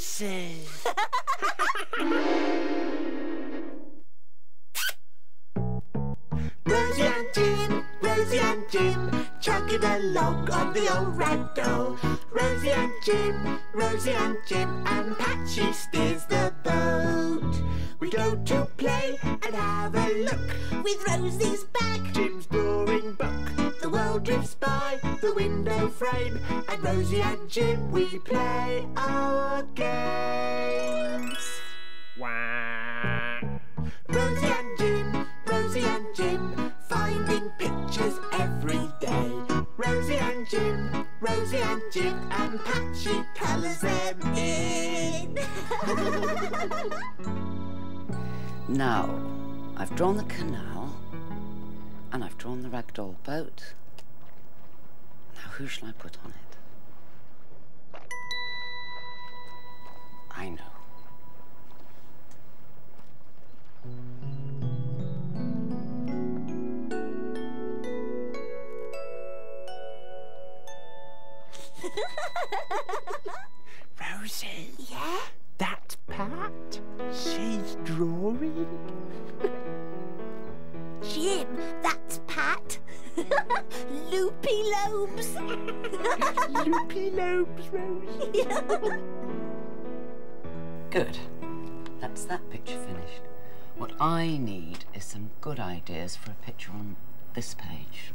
Roses! Rosie and Jim, Rosie and Jim, chugging along on the old ragdoll. Rosie and Jim, Rosie and Jim, and Pat she steers the boat. We go to play and have a look with Rosie's bag, Jim's boring book. Drifts by the window frame, and Rosie and Jim we play our games. Wah. Rosie and Jim, Rosie and Jim, finding pictures every day. Rosie and Jim, Rosie and Jim, and Pat she colours them in. Now, I've drawn the canal and I've drawn the ragdoll boat. Now, who shall I put on it? I know. Rosie, yeah? that Pat? She's drawing? Jim, that's Pat. Loopy lobes. Loopy lobes, Rosie. Good. That's that picture finished. What I need is some good ideas for a picture on this page.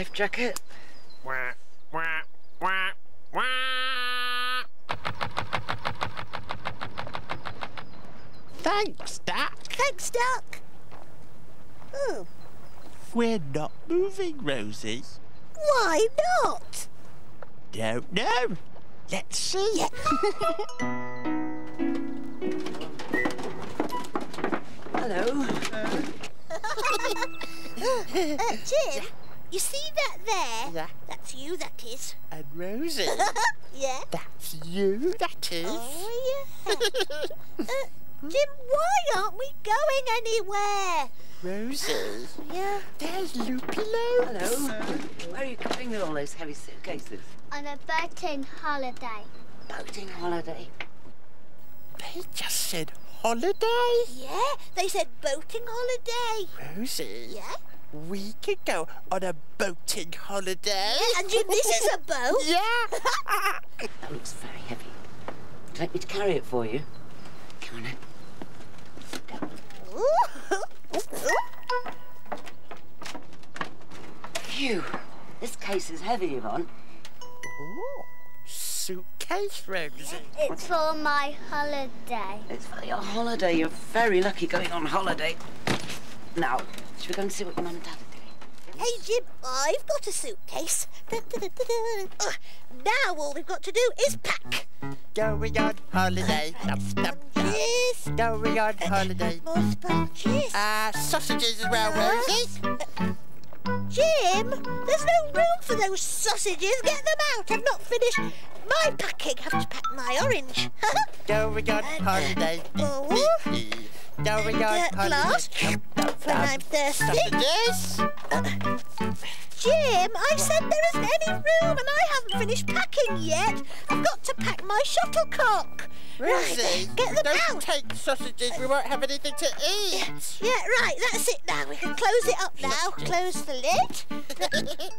Life jacket. Wah, wah, wah, wah. Thanks, Duck. Thanks, Duck. Oh, We're not moving, Rosie. why not? Don't know. Let's see. Hello. Uh, Jim, you see that there? Yeah. That's you, that is. And Rosie, Yeah? that's you, that is. Oh, yeah. uh, Jim, why aren't we going anywhere? Rosie, Yeah. there's Loopy Lobes. Hello. Where are you going with all those heavy suitcases? on a boating holiday. Boating holiday. They just said holiday. Yeah, they said boating holiday. Rosie, Yeah? We could go on a boating holiday. And Jim, this is a boat. Yeah. That looks very heavy. Would you like me to carry it for you? Come on then. Phew. This case is heavy, Yvonne. Ooh, suitcase, Rosie. It's for my holiday. It's for your holiday. You're very lucky going on holiday. Now, should we go and see what your mum and dad are doing? Hey, Jim, I've got a suitcase. Dun, dun. Ugh, now all we've got to do is pack. Going on holiday. Thump, thump, thump. Yes. Going on uh, holiday. More sponges. Uh, sausages as well, Rosie. Uh, Jim, there's no room for those sausages. Get them out. I've not finished my packing. Have to pack my orange. Going on uh, holiday. Oh. Going on Uh, holiday. glass. Thump, thump, when. I'm thirsty. Sausages. Jim, I said there isn't any room and I haven't finished packing yet. I've got to pack my shuttlecock. Rosie, Right, get them don't out. take sausages. We won't have anything to eat. Yeah, right, that's it now. We can close it up now. Close the lid.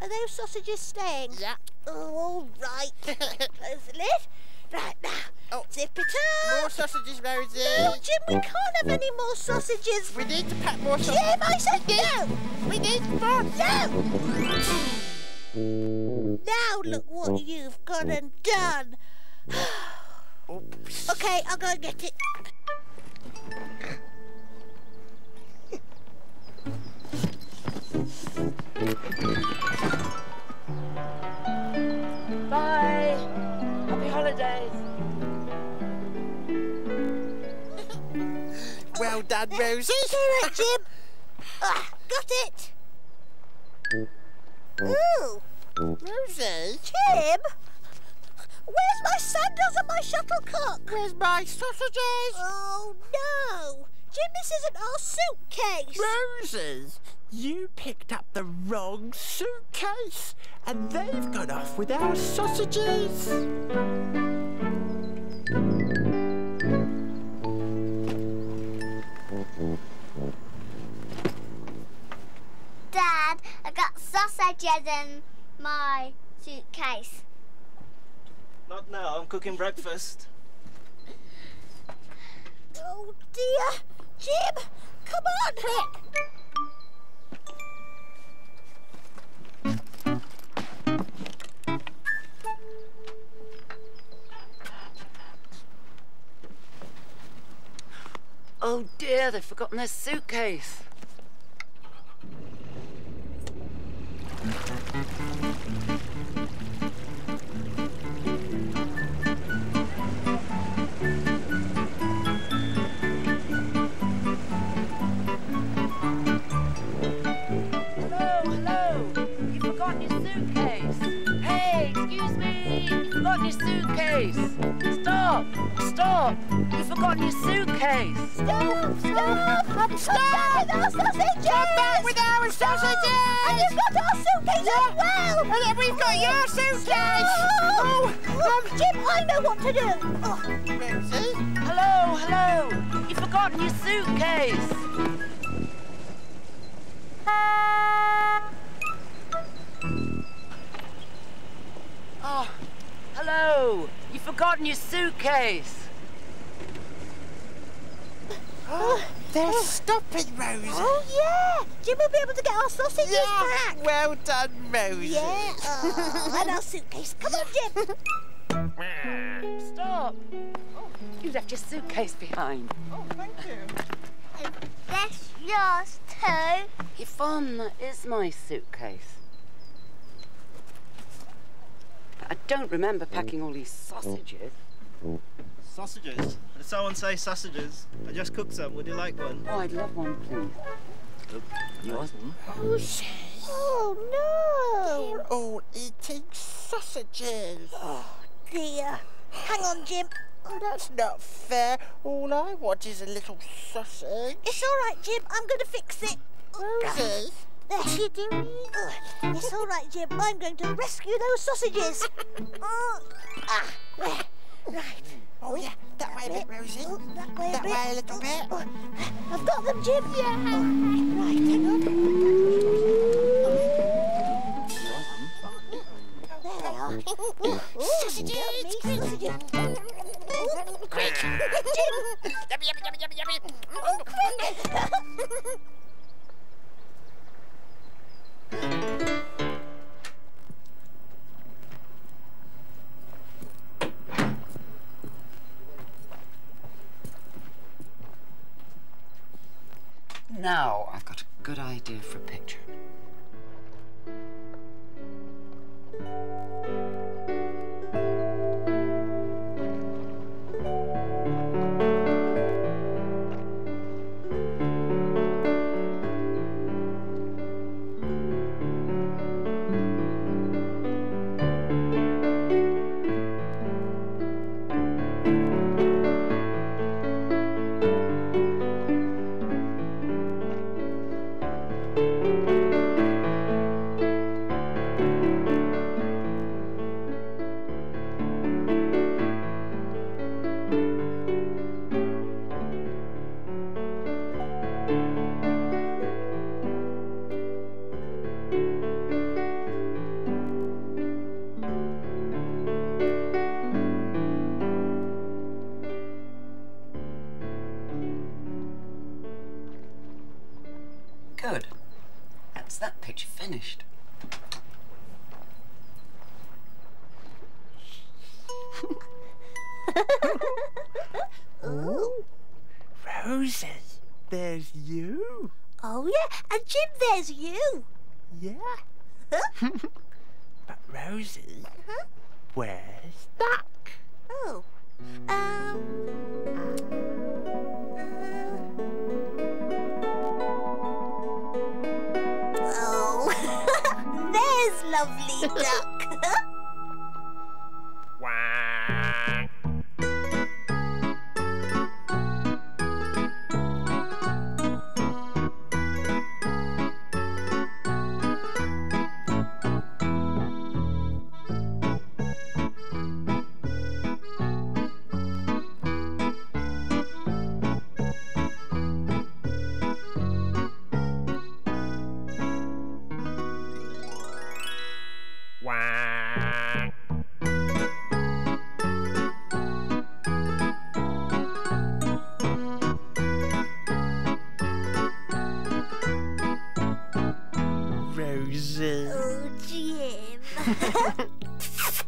Are those sausages staying? Yeah. Oh, all right. Close the lid. Right now, Oh. zip it up. More sausages, Rosie. No, Jim, we can't have oh. any more sausages. We need to pack more sausages. Jim, sausages. I said no. We need more. No. Now look what you've gone and done. Oops. Okay, I'll go and get it. Well done, Rosie. It's all right, Jim. Ah, got it. Ooh, Rosie? Jim? Where's my sandals and my shuttlecock? Where's my sausages? Oh, no. Jim, this isn't our suitcase. Rosie, you picked up the wrong suitcase, and they've gone off with our sausages. Dad, I got sausages in my suitcase. Not now, I'm cooking breakfast. Oh, dear. Jim, come on. Quick. Oh dear, they've forgotten their suitcase. You've forgotten your suitcase. Stop, stop. I'm stop. with our sausages. Come back with our sausages. And you've got our suitcase as well. And then we've got your suitcase. Oh, um, Jim, I know what to do. Oh, Rosie? Hello, hello. You've forgotten your suitcase. Oh, hello. You've forgotten your suitcase. Oh, They're stopping, Rosie. oh, yeah. Jim will be able to get our sausages Yeah, back. well done, Rosie. Yeah. Oh, and our suitcase. Come on, Jim. Stop. Oh, you left your suitcase behind. Oh, thank you. That's yours too. Yvonne, that is my suitcase. I don't remember packing all these sausages. Sausages. Did someone say sausages? I just cooked some. Would you like one? Oh, I'd love one, please. Yours? Oh, Oh, no. We're all eating sausages. Oh, dear. Hang on, Jim. Oh, that's not fair. All I want is a little sausage. It's all right, Jim. I'm going to fix it. Rosie? There. What are you doing? Ugh, It's all right, Jim. I'm going to rescue those sausages. Oh, ah, there. Right. Oh, yeah, that way a bit, Rosie. Oh, that way a That bit. way a little bit. Oh, oh I've got them, Jim. Yeah. Oh, right, hang on. There they are. Oh, sausages. Sausages. Oh, quick. Jim. Yummy, yummy, yummy, yummy, yummy. Oh, quick. Now I've got a good idea for a picture. Finished. Rosie, there's you. Oh, yeah. And Jim, there's you. Yeah. but Rosie, where's Duck? Oh. Um. Lovely duck. roses. Oh, Jim.